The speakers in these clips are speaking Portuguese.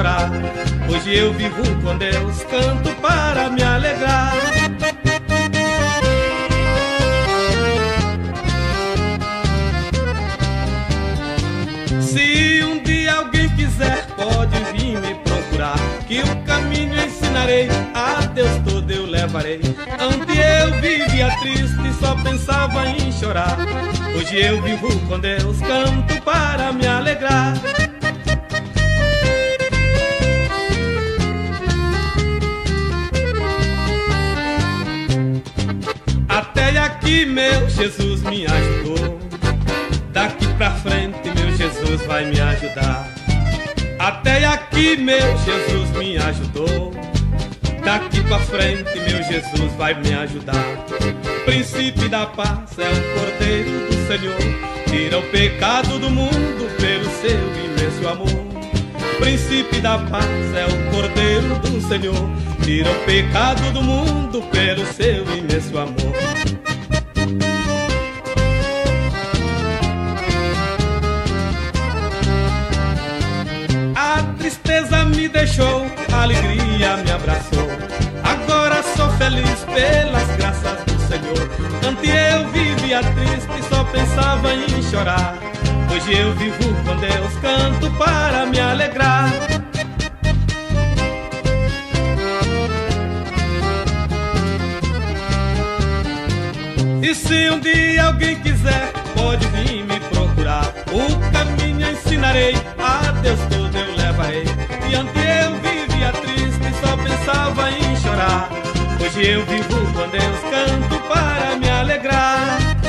chorar. Hoje eu vivo com Deus, canto para me alegrar. Se um dia alguém quiser, pode vir me procurar. Que o caminho ensinarei, a Deus todo eu levarei. Antes eu vivia triste, só pensava em chorar. Hoje eu vivo com Deus, canto para me alegrar. Aqui meu Jesus me ajudou. Daqui pra frente meu Jesus vai me ajudar. Até aqui meu Jesus me ajudou. Daqui pra frente meu Jesus vai me ajudar. Príncipe da paz é o Cordeiro do Senhor. Tira o pecado do mundo pelo seu imenso amor. Príncipe da paz é o Cordeiro do Senhor. Tira o pecado do mundo pelo seu imenso amor. Tristeza me deixou, a alegria me abraçou. Agora sou feliz pelas graças do Senhor. Antes eu vivia triste e só pensava em chorar. Hoje eu vivo com Deus, canto para me alegrar. E se um dia alguém quiser, pode vir me procurar. O caminho ensinarei, a Deus antes eu vivia triste, só pensava em chorar. Hoje eu vivo com Deus, canto para me alegrar.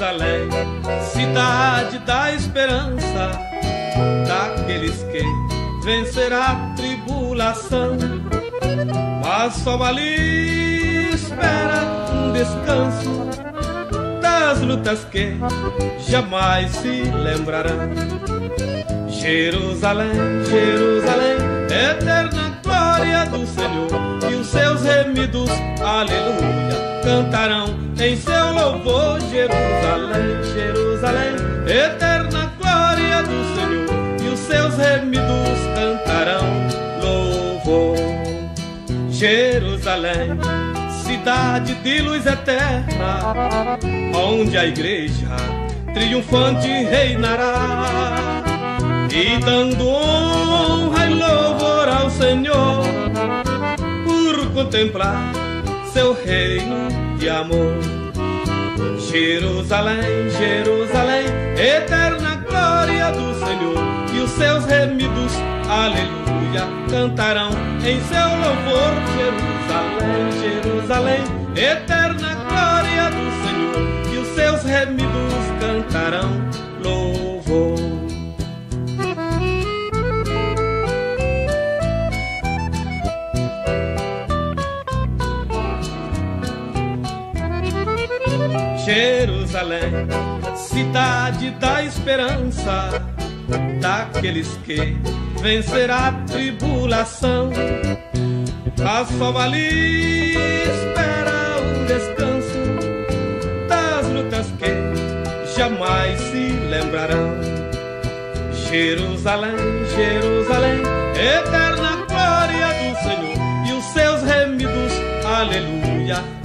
Jerusalém, cidade da esperança, daqueles que vencerá a tribulação. Mas só ali espera um descanso das lutas que jamais se lembrarão. Jerusalém, Jerusalém, eterna glória do Senhor, e os seus remidos, aleluia, cantarão em seu louvor. Jerusalém, Jerusalém, eterna glória do Senhor, e os seus remidos cantarão louvor. Jerusalém, cidade de luz eterna, onde a igreja triunfante reinará e dando honra e louvor ao Senhor por contemplar seu reino de amor. Jerusalém, Jerusalém, eterna glória do Senhor e os seus remidos, aleluia, cantarão em seu louvor. Jerusalém, Jerusalém, eterna glória do Senhor e os seus remidos cantarão Jerusalém, cidade da esperança, daqueles que vencerá a tribulação. A só ali espera um descanso das lutas que jamais se lembrarão. Jerusalém, Jerusalém, eterna glória do Senhor e os seus remidos, aleluia,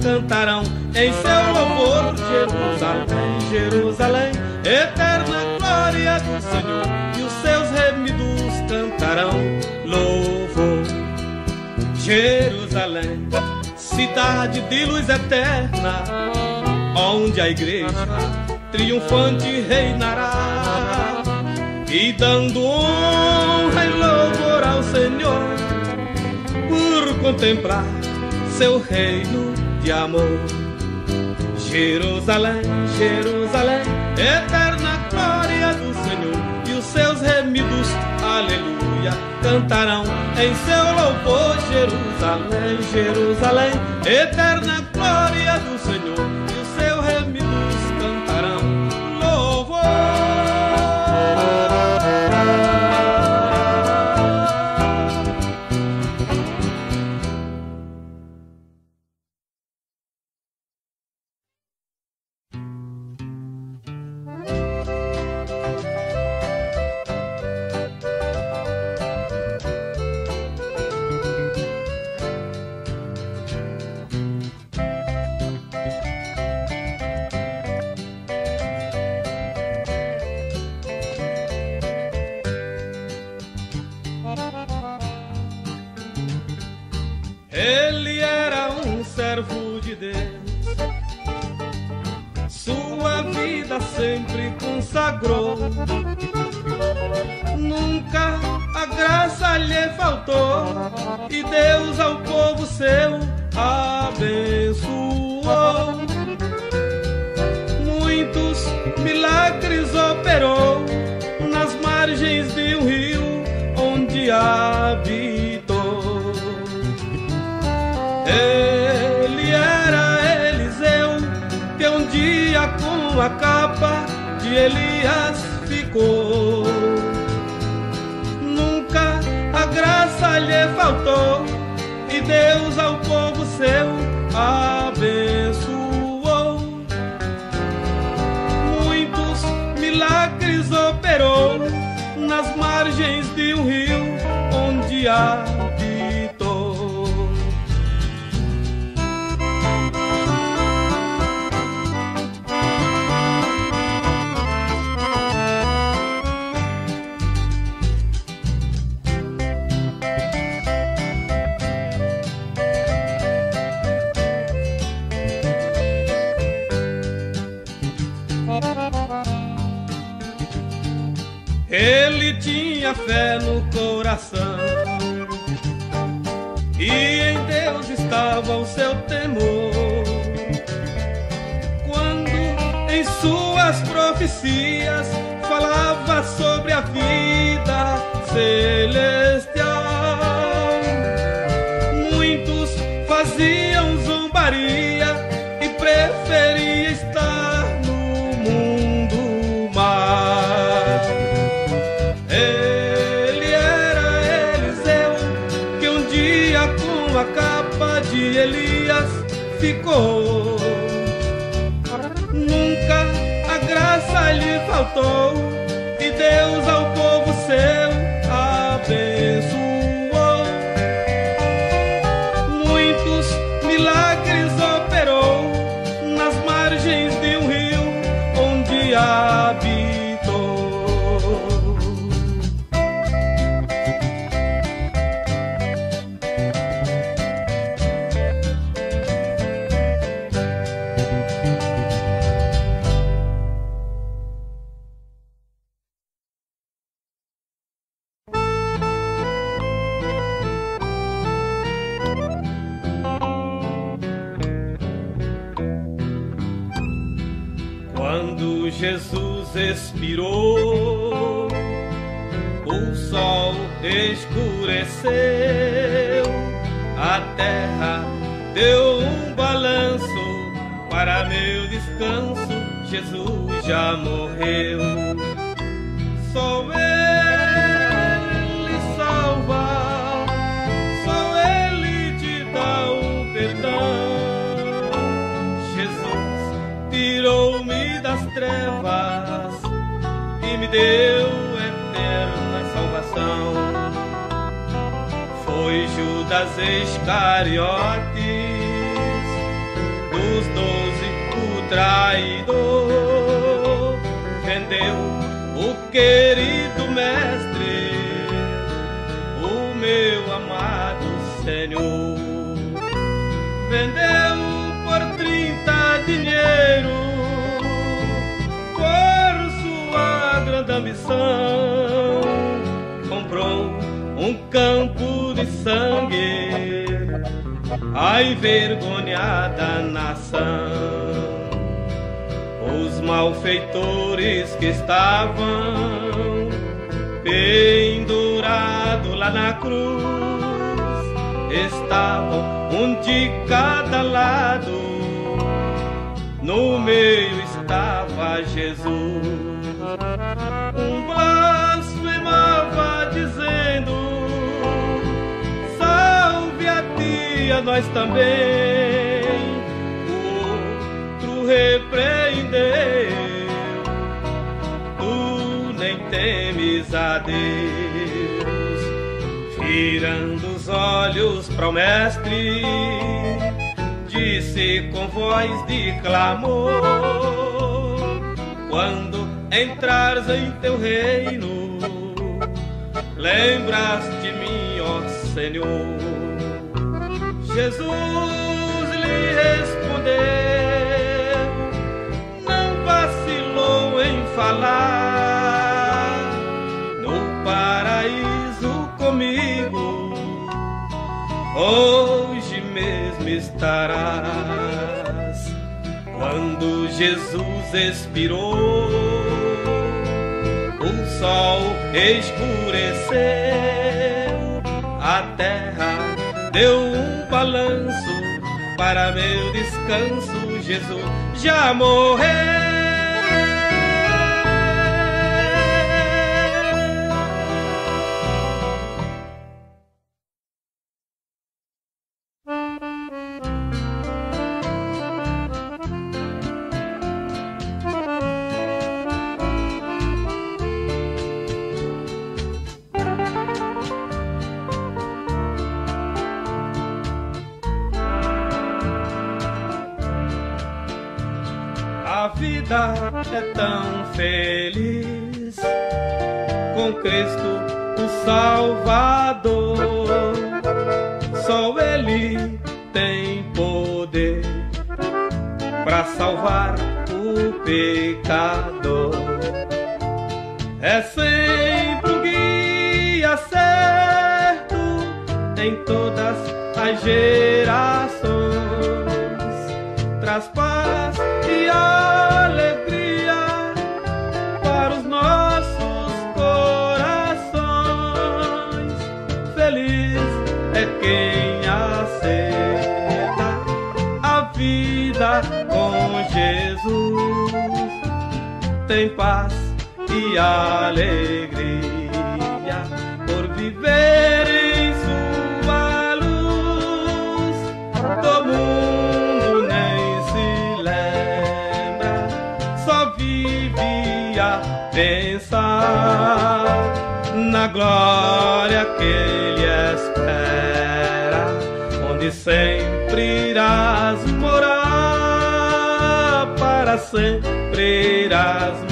cantarão em seu louvor. Jerusalém, Jerusalém, eterna glória do Senhor e os seus remidos cantarão louvor. Jerusalém, cidade de luz eterna, onde a igreja triunfante reinará e dando honra e louvor ao Senhor por contemplar seu reino de amor. Jerusalém, Jerusalém, eterna glória do Senhor, e os seus remidos, aleluia, cantarão em seu louvor. Jerusalém, Jerusalém, eterna glória do Senhor graça lhe faltou, e Deus ao povo seu e Deus ao povo seu abençoou. Muitos milagres operou nas margens de um rio onde habitou. Tinha fé no coração e em Deus estava o seu temor. Quando em suas profecias falava sobre a vida celestial, ficou. Nunca a graça lhe faltou, e Deus ao Foi Judas Iscariotes, dos doze o traidor, vendeu o querido mestre, o meu amado Senhor. Vendeu por trinta dinheiro, por sua grande ambição. Comprou um campo sangue, a envergonhada nação. Os malfeitores que estavam pendurado lá na cruz, estavam um de cada lado, no meio estava Jesus. Um ti, a nós também. O outro repreendeu temes a Deus, virando os olhos para o Mestre, disse com voz de clamor: Quando entrares em teu reino, lembras de mim, ó Senhor. Jesus lhe respondeu, não vacilou em falar hoje mesmo estarás. Quando Jesus expirou, o sol escureceu, a terra deu um balanço para meu descanso. Jesus já morreu. É tão feliz com Cristo, o Salvador. Tem paz e alegria por viver em sua luz. Do mundo nem se lembra, só vive a pensar na glória que ele espera, onde sempre irás morar, para sempre irás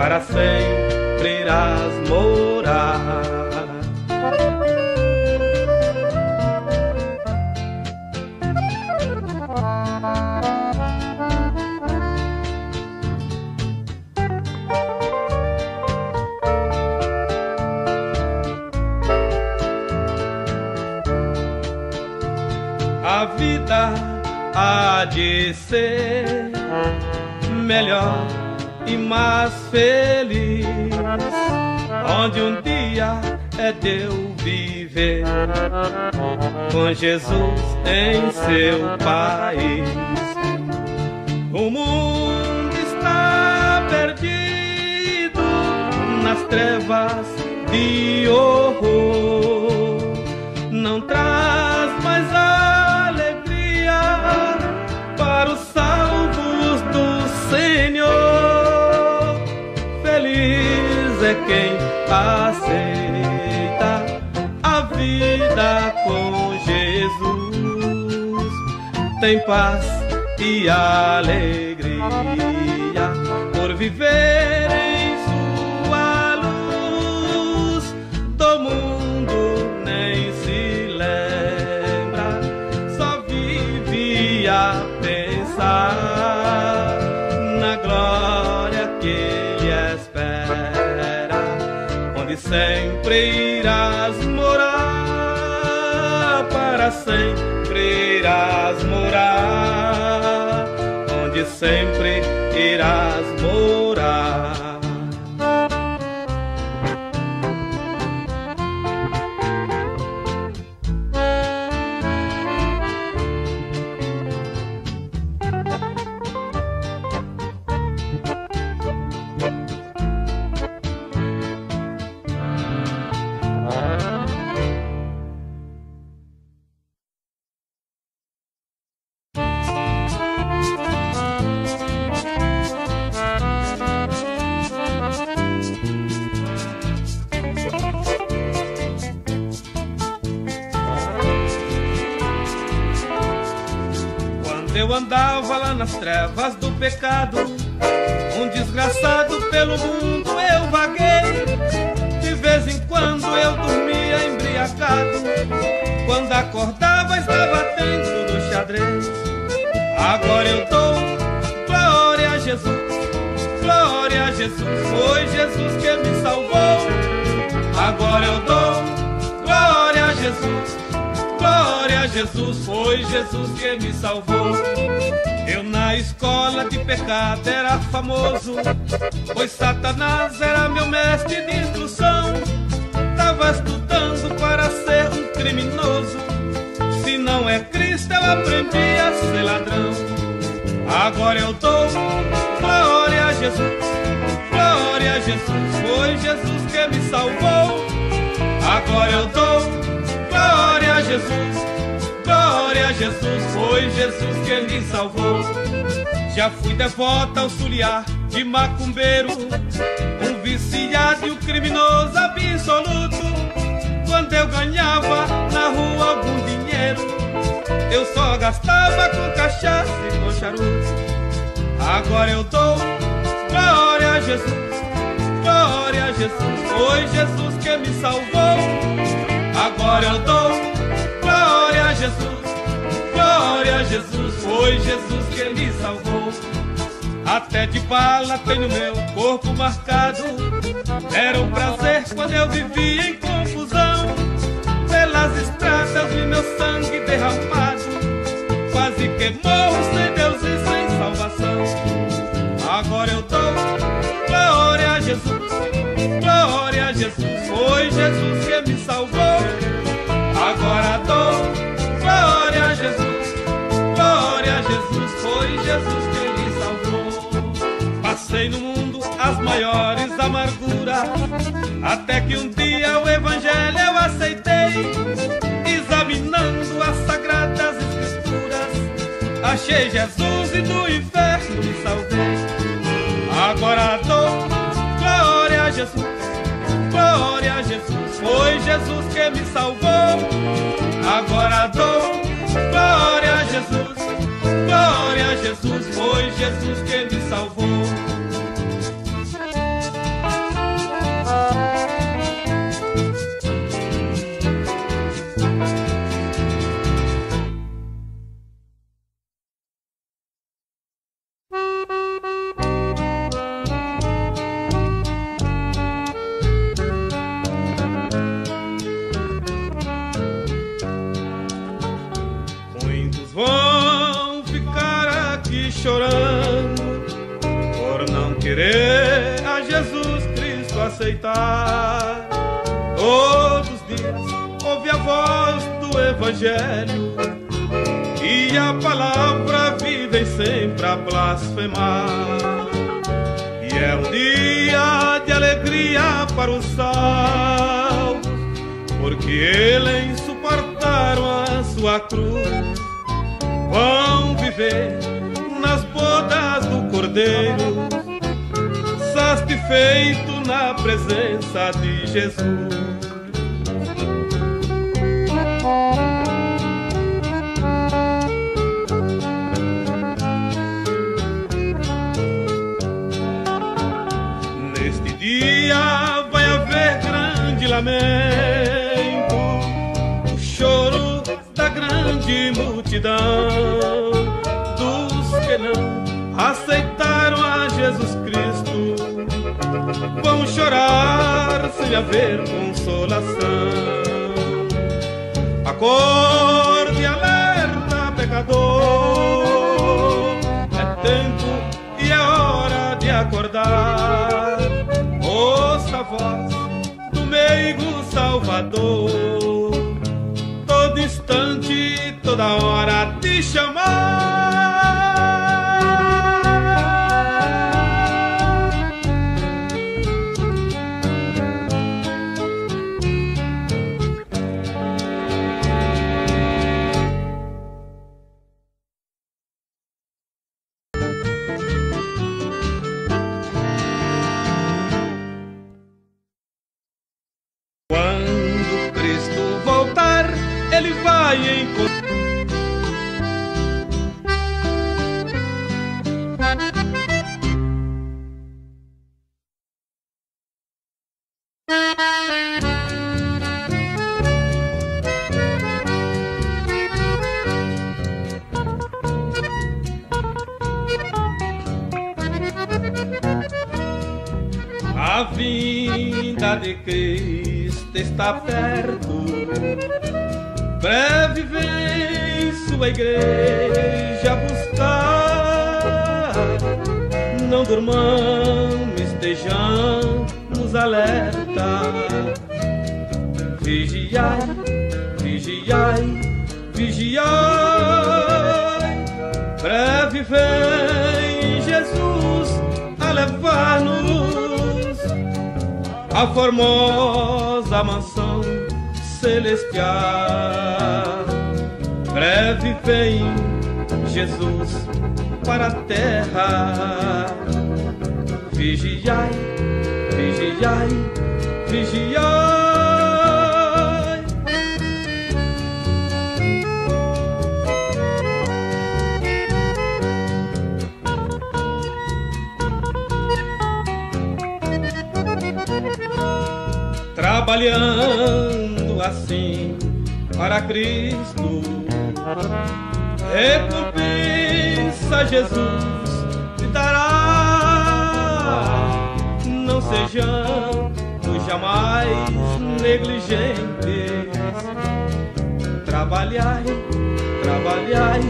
para sempre irás morar. A vida há de ser melhor mais feliz, onde um dia é Deus viver. Com Jesus em seu país. O mundo está perdido nas trevas de horror, aceita a vida com Jesus. Tem paz e alegria por viver em sempre morar, para sempre irás morar, onde sempre irás morar. Quando acordava estava dentro do xadrez. Agora eu dou glória a Jesus, glória a Jesus, foi Jesus que me salvou. Agora eu dou glória a Jesus, glória a Jesus, foi Jesus que me salvou. Eu na escola de pecado era famoso, pois Satanás era meu mestre de instrução. Tava estudando para ser criminoso. Se não é Cristo, eu aprendi a ser ladrão. Agora eu dou glória a Jesus, glória a Jesus, foi Jesus que me salvou. Agora eu dou glória a Jesus, glória a Jesus, foi Jesus que me salvou. Já fui devota auxiliar de macumbeiro, um viciado e um criminoso absoluto. Quando eu ganhava na rua algum dinheiro, eu só gastava com cachaça e com charuto. Agora eu dou glória a Jesus, glória a Jesus, foi Jesus que me salvou. Agora eu dou glória a Jesus, glória a Jesus, foi Jesus que me salvou. Até de bala tenho meu corpo marcado. Era um prazer quando eu vivia em. Pelas estradas vi meu sangue derramado. Quase que morro sem Deus e sem salvação. Agora eu dou glória a Jesus, glória a Jesus. Foi Jesus que me salvou. Agora dou glória a Jesus, glória a Jesus. Foi Jesus que me salvou. Passei no mundo as maiores amarguras, até que um dia o Evangelho eu aceitei, achei Jesus e do inferno me salvei. Agora dou glória a Jesus, glória a Jesus, foi Jesus que me salvou. Agora dou glória a Jesus, glória a Jesus, foi Jesus que me salvou. Aceitar. Todos os dias ouve a voz do Evangelho e a palavra vivem sempre a blasfemar. E é um dia de alegria para os salvos, porque eles suportaram a sua cruz. Vão viver nas bodas do Cordeiro, satisfeito na presença de Jesus. Neste dia vai haver grande lamento, o choro da grande multidão dos que não aceitaram a Jesus Cristo. Vão chorar sem haver consolação. Acorde, alerta, pecador. É tempo e é hora de acordar. Ouça a voz do meigo Salvador. Todo instante, toda hora te chamar. A vinda de Cristo está perto. Breve vem sua igreja buscar. Não durmamos, estejamos alerta. Vigiai, vigiai, vigiai. Breve vem Jesus a levar-nos a formosa mansão celestial. Breve vem Jesus para a terra. Vigiai, vigiai, vigiai. Trabalhando assim para Cristo. Recompensa Jesus te dará. Não sejamos jamais negligentes. Trabalhai, trabalhai,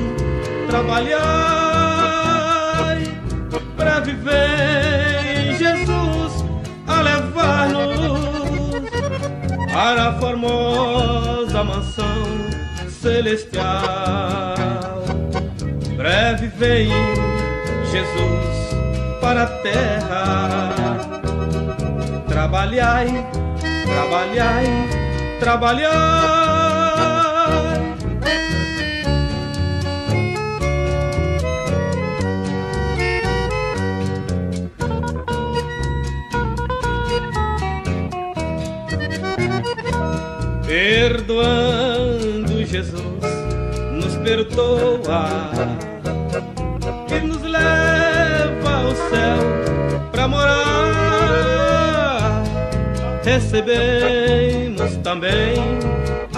trabalhai para viver para a formosa mansão celestial. Breve vem Jesus para a terra. Trabalhai, trabalhai, trabalhai. Perdoando Jesus nos perdoa e nos leva ao céu para morar. Recebemos também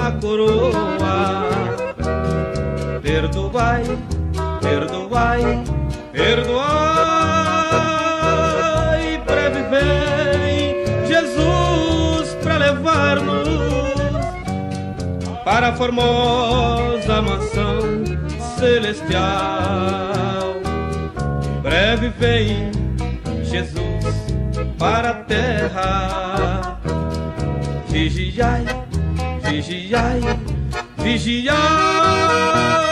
a coroa. Perdoai, perdoai, perdoai, para a formosa mansão celestial. Breve vem Jesus para a terra. Vigiai, vigiai, vigiai.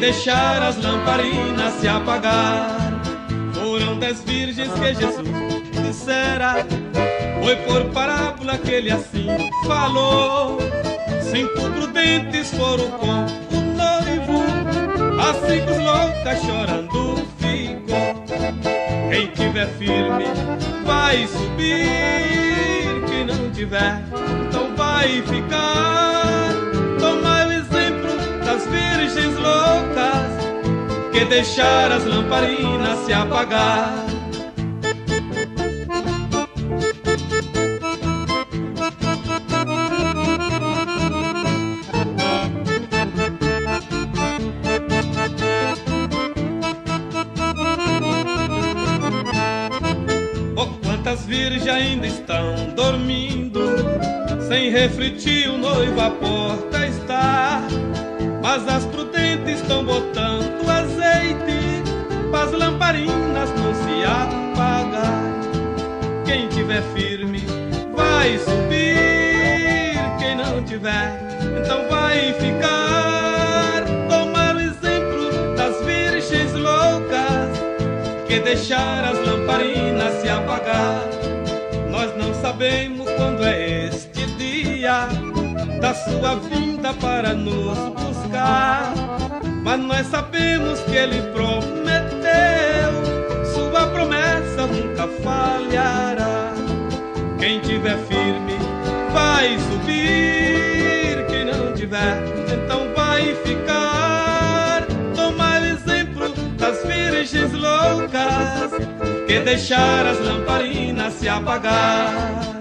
Deixar as lamparinas se apagar. Foram dez virgens que Jesus dissera, foi por parábola que ele assim falou. Cinco prudentes foram com o noivo, as cinco loucas chorando ficou. Quem tiver firme vai subir, quem não tiver, então vai ficar. Que deixar as lamparinas se apagar. Oh, quantas virgens ainda estão dormindo, sem refletir o noivo à porta está. Mas as prudentes estão botando lamparinas não se apagar. Quem tiver firme vai subir, quem não tiver, então vai ficar. Tomar o exemplo das virgens deixar as lamparinas se apagar. Nós não sabemos quando é este dia da sua vinda para nos buscar. Mas nós sabemos que ele sua promessa nunca falhará. Quem tiver firme vai subir, quem não tiver, então vai ficar. Tomar exemplo das virgens loucas que deixaram as lamparinas se apagar.